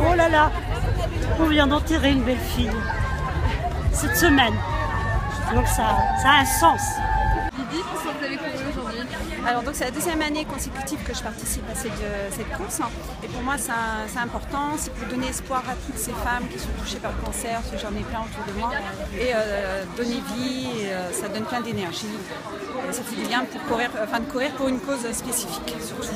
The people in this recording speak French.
Oh là là. On vient d'enterrer une belle fille. Cette semaine. Donc ça, ça a un sens. Lydie, vous aujourd'hui alors donc c'est la deuxième année consécutive que je participe à cette, euh, course. Et pour moi c'est important, c'est pour donner espoir à toutes ces femmes qui sont touchées par le cancer, parce que j'en ai plein autour de moi, et euh, donner vie, et, euh, ça donne plein d'énergie, ça fait du bien pour courir, de courir pour une cause spécifique surtout.